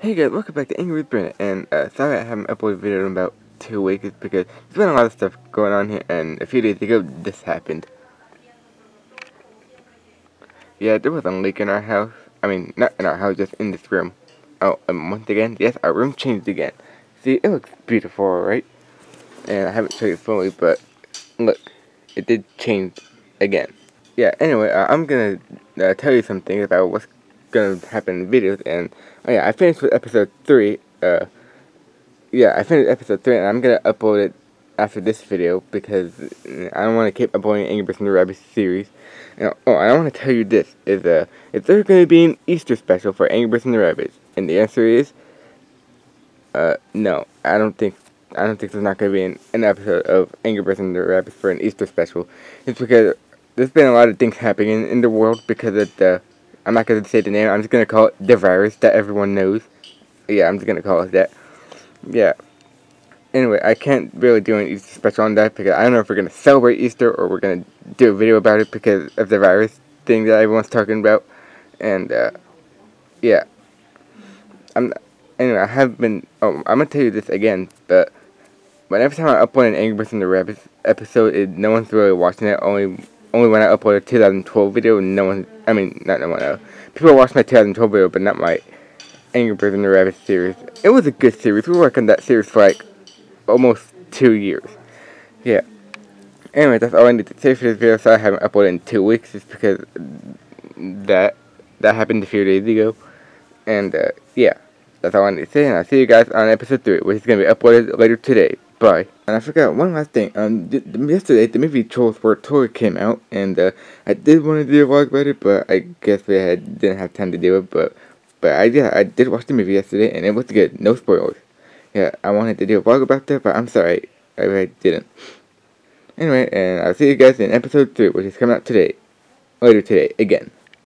Hey guys, welcome back to Angry with Brendan, and uh, sorry I haven't uploaded a video in about two weeks because there's been a lot of stuff going on here, and a few days ago this happened. Yeah, there was a leak in our house. I mean, not in our house, just in this room. Oh, and once again, yes, our room changed again. See, it looks beautiful, right? And I haven't shown you fully, but look, it did change again. Yeah, anyway, uh, I'm gonna uh, tell you something about what's gonna happen in videos, and oh yeah, I finished with episode three. Uh, yeah, I finished episode three, and I'm gonna upload it after this video because I don't want to keep uploading Angry Birds and the Rabbit series. And, oh, I want to tell you this: is uh, is there gonna be an Easter special for Angry Birds and the Rabbits? And the answer is, uh, no. I don't think. I don't think there's not gonna be an, an episode of Angry Birds and the Rabbits for an Easter special. It's because there's been a lot of things happening in, in the world because of the I'm not going to say the name. I'm just going to call it the virus that everyone knows. Yeah, I'm just going to call it that. Yeah. Anyway, I can't really do an Easter special on that because I don't know if we're going to celebrate Easter or we're going to do a video about it because of the virus thing that everyone's talking about. And, uh, yeah. I'm, anyway, I have been, oh, I'm going to tell you this again, but but every time I upload an Angry Birds and the Rabbits episode, it, no one's really watching it, only only when I upload a 2012 video, no one, I mean, not no one else. People watched my 2012 video, but not my Angry Birds and the Rabbit series. It was a good series. We worked on that series for like almost two years. Yeah. Anyway, that's all I need to say for this video. So I haven't uploaded in two weeks, just because that that happened a few days ago. And uh, yeah, that's all I need to say. And I'll see you guys on episode three, which is gonna be uploaded later today. Bye. And I forgot one last thing. Um, yesterday the movie Trolls World Tour came out, and uh, I did want to do a vlog about it, but I guess we had didn't have time to do it. But but I yeah I did watch the movie yesterday, and it was good. No spoilers. Yeah, I wanted to do a vlog about that, but I'm sorry, I, I didn't. Anyway, and I'll see you guys in episode three, which is coming out today, later today again.